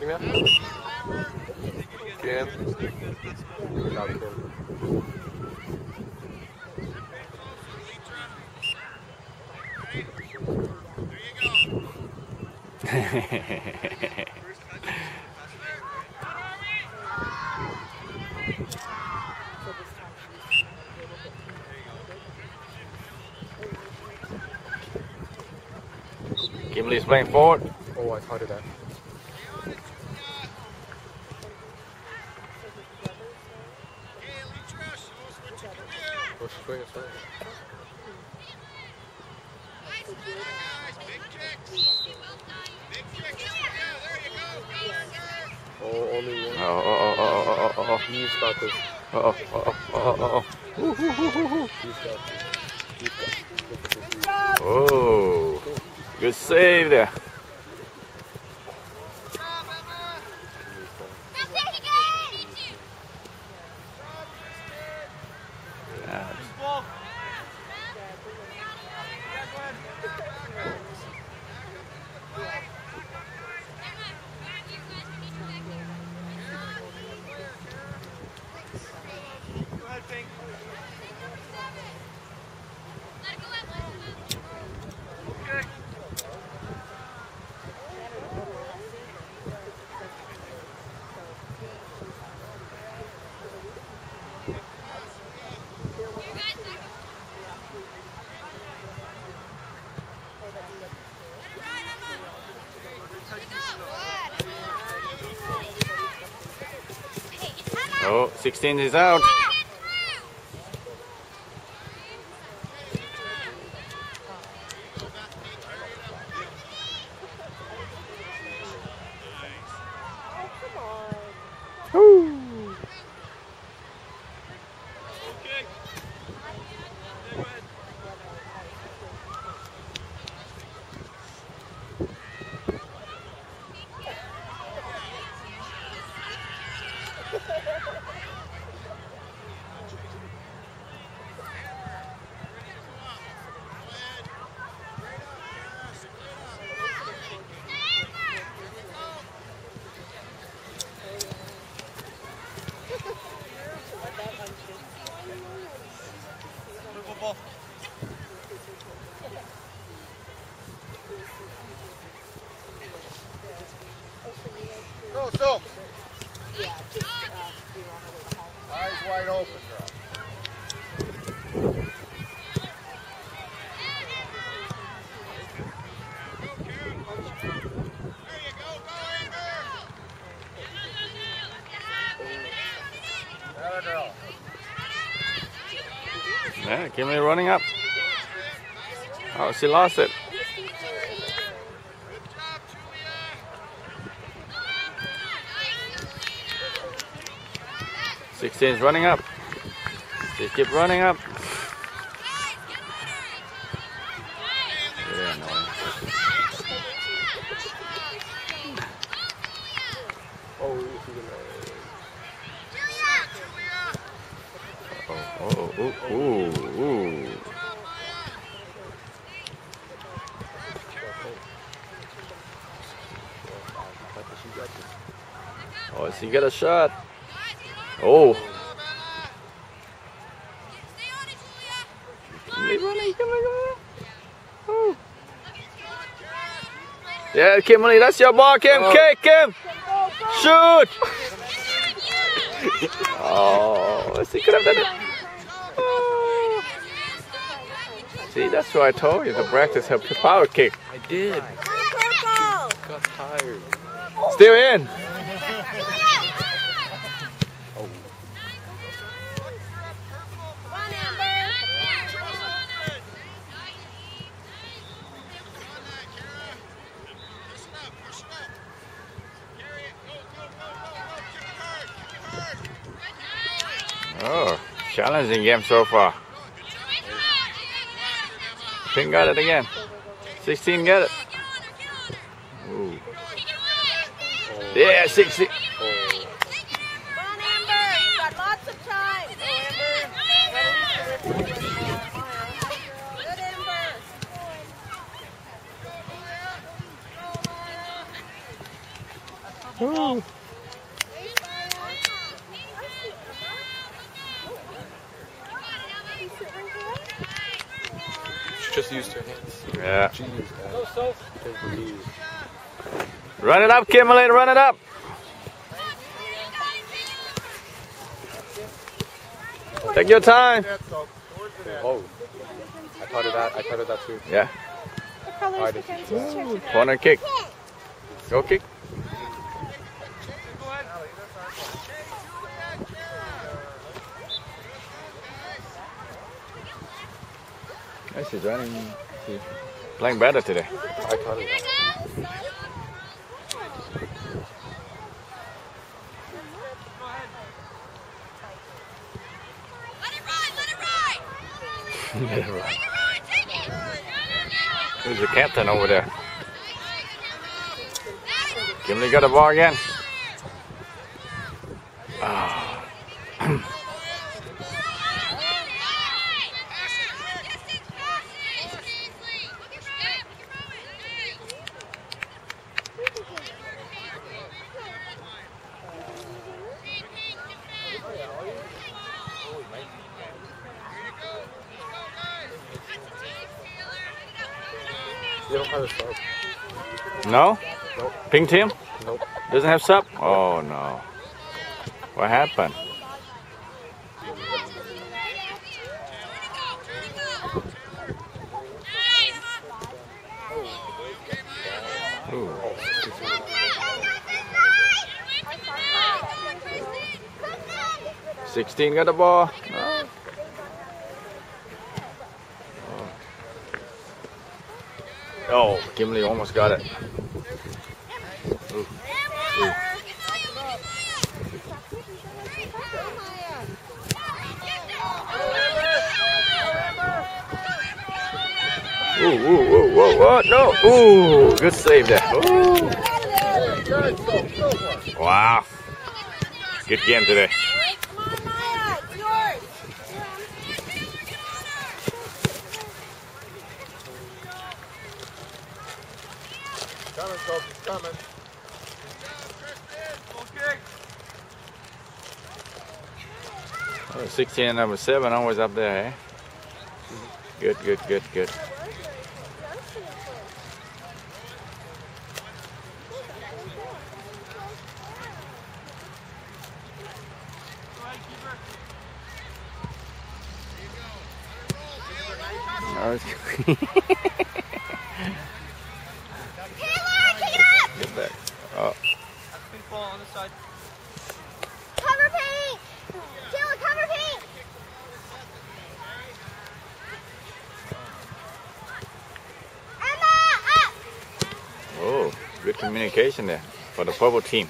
Recording now? Kimberly's playing forward. Oh, I thought of that. Oh, she's going as well. Oh, only one. Oh, oh, oh, oh, oh, oh, oh, He's got this. oh, oh, oh, oh, oh, oh. He's got this. He's got Look at this. Oh, good save there. 16 is out. Go, so. Eyes wide open, girl. Atta girl. Yeah, Kimberly running up. Oh, she lost it. Julia. 16 is running up. She keep running up. Oh, she's gonna. Oh, oh, oh, ooh, ooh. Oh, oh, oh. oh got a shot. Oh. Kimberly running, Kimberly, come on. Oh. Yeah, Kimberly, that's your ball, Kim. Oh. Kick, Kim. Shoot. Oh, oh, she could have done it. Oh. See, that's what I told you to practice her power kick. I did. Got tired. Still in. Oh, challenging game so far. Pink got it again. 16 got it. Ooh. Yeah, 60. Oh. Come on, Amber. You got lots of time. Go, Amber. Good, Amber. Ooh. She just used her hands. Yeah. She used that. Because we used. Run it up, Kimberly. Run it up. Take your time. Oh. I thought of that. I thought of that too. Yeah. What color Alright, is Mackenzie's shirt? Corner kick. Go kick. Yeah, she's running. She's playing better today. I thought of that. Let it ride, let it ride. Take it, ride, take the captain over there? Kimberly got a ball again. Ah. Pink team? Nope. Doesn't have sub? Oh no. What happened? Ooh. 16 got the ball. No. Oh, Kimberly almost got it. Ooh, ooh, ooh, what? No. Ooh, good save there. Ooh. Wow. Good game today. Come on, Maya. It's. Coming, coming. Oh, 16 and number 7 always up there, eh? Good, good, good, good. Oh, it's- Get back. Oh, Cover paint! Taylor, cover paint! Emma, up! oh, good communication there for the purple team.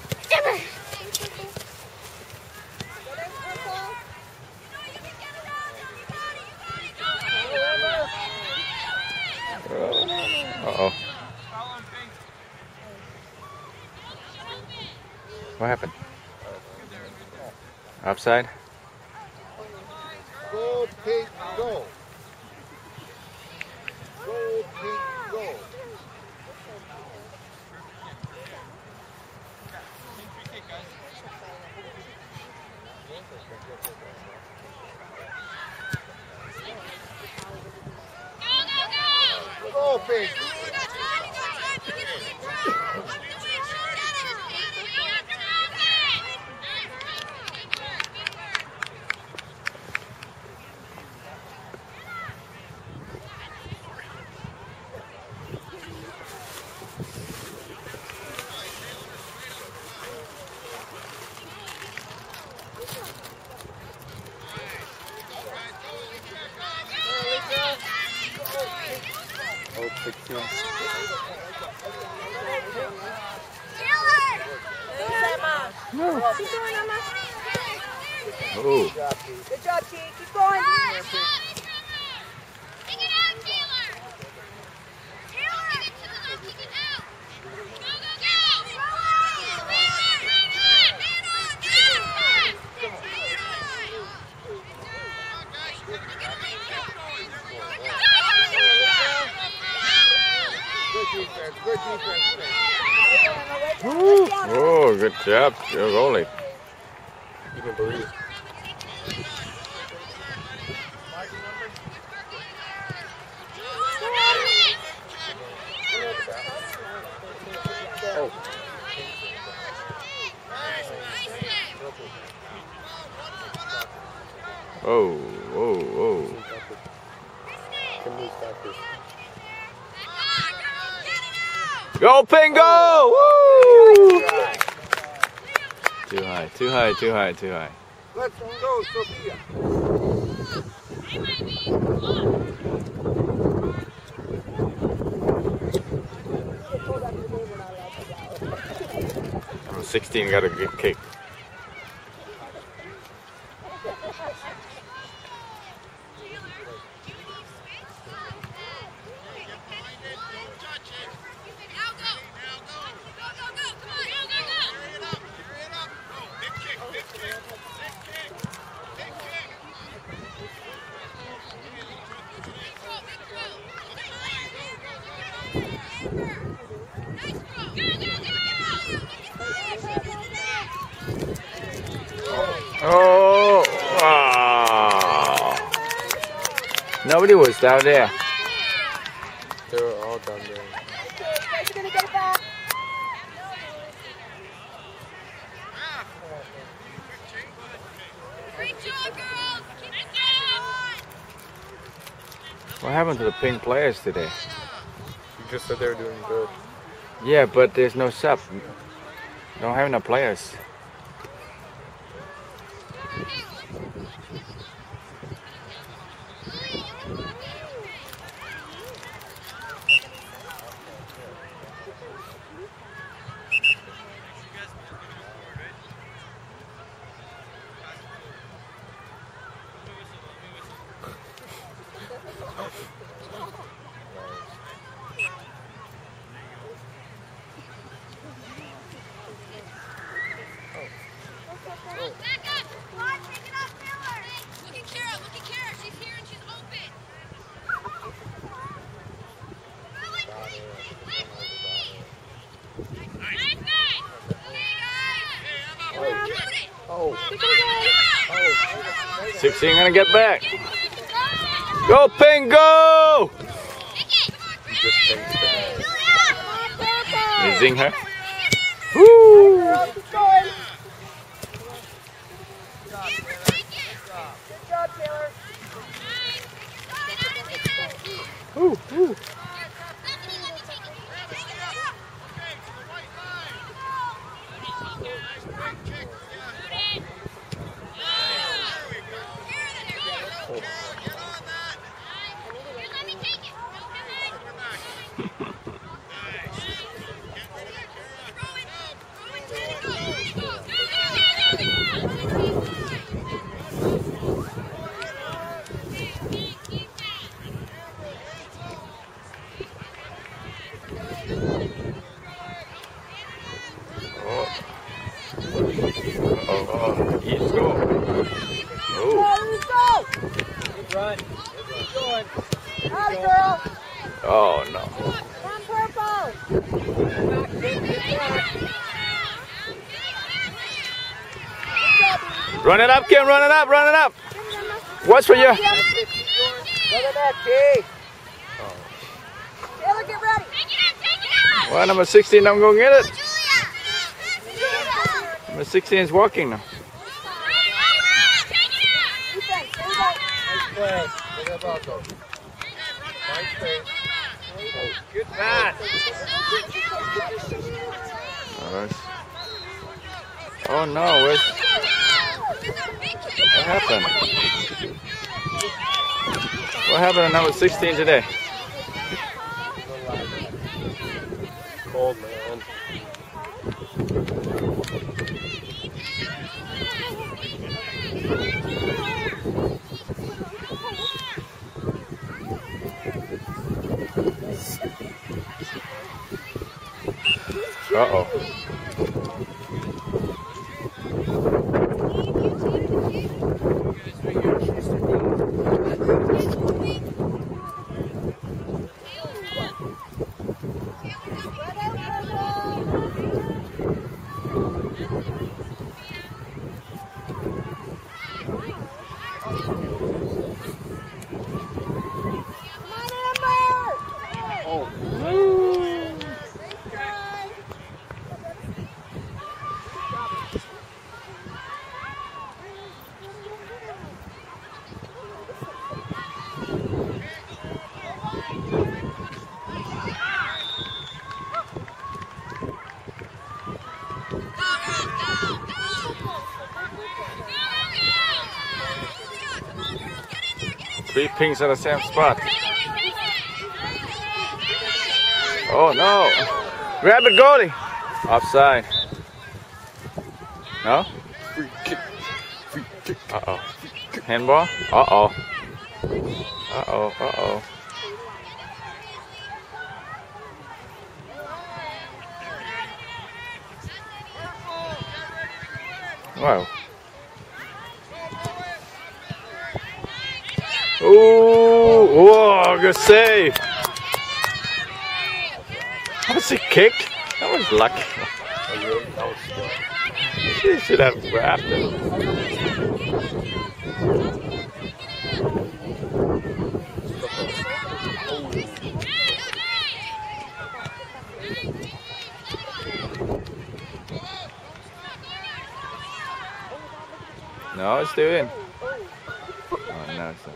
Uh oh. What happened? Upside? Go. Go, Pete, go. Go, Pete. Oh, 16. Thanks, Emma. Keep going, Emma. Oh, Good job, T. Keep going. Woo. Oh, good job, your goalie. You can believe. Oh, Oh, whoa, whoa. can we stop this? Go, Pingo! Woo! Too high, too high, too high, too high. Let's go, Sophia. Number 16 got a good kick. Oh, wow. Nobody was down there. They were all down there. Guys are gonna get it back. Great job, girls! Keep it going! What happened to the pink players today? You just said they were doing good. Yeah, but there's no sub. Don't have enough players. Back up! Come on, take it off, Miller! Look at Kara, look at Kara. She's here and she's open. Nice, nice! Okay, guys! Shoot it! Oh, Come on, 16 gonna get back. Go, Pingo! Just thinks zing her. Woo! Girls, keep going. Good job, Taylor. Woo, woo. Oh. Oh, oh. He's go. Oh. Oh, no. Run it up, Kim. Run it up. Run it up. Watch for you. Look at that, Key. Taylor, get ready. Well, number 16, I'm going to get it. Number 16 is walking now. Defense, stay back. Nice play. Nice. Oh, no. Where's, what happened? What happened to number 16 today? Cold, man. Uh-oh. Three pinks at the same spot. Oh no! Grab it, goalie! Offside. No? Free kick. Free kick. Uh oh. Handball? Uh oh. Uh oh. Uh oh. Wow. Ooh, whoa, good save. That was a kick. That was lucky. Oh. She should have grabbed it. No, it's still in. Oh, no, it's not.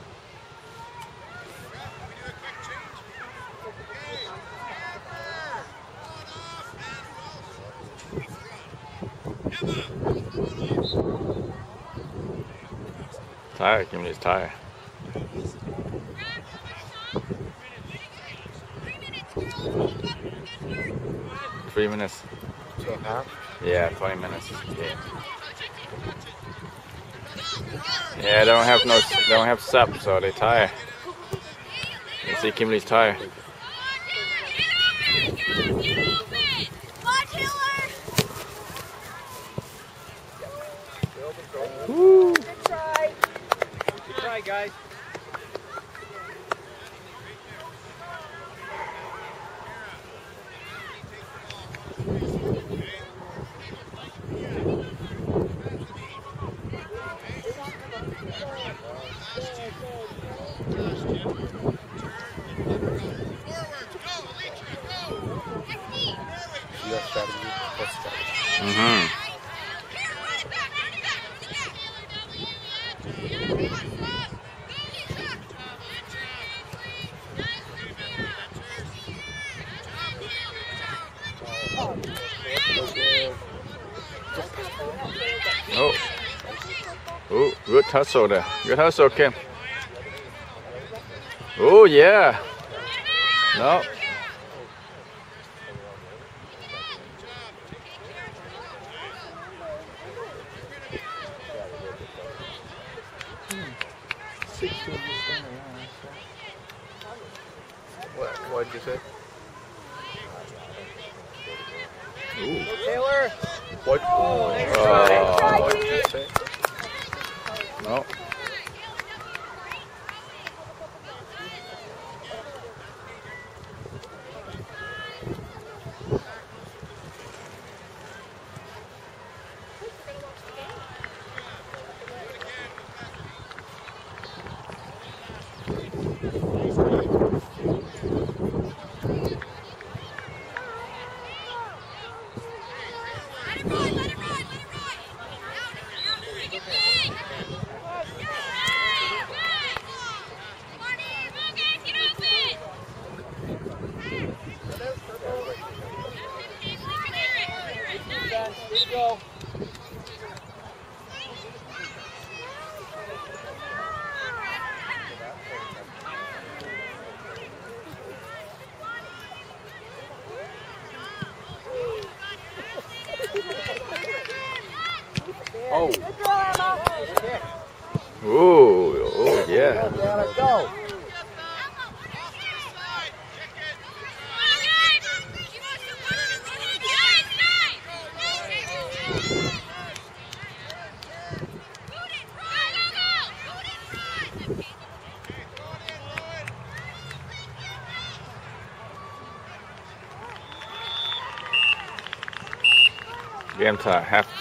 Tired, give me this tire. Three minutes. Two and a half. Yeah, 20 minutes. Yeah. Yeah, they don't have no, they don't have sub, so they tire. You see Kimberly's tire. Watch Hiller! Woo. Good try. Good try, guys. You got strategy. What's strategy? Mm-hmm. Oh. Oh, good hustle there. Good hustle, Kim. Oh, yeah. No. What? What did you say? Ooh. Taylor. What? Oh. What did you say? No. Oh. Ooh. Oh, yeah. Go. Game time. Half.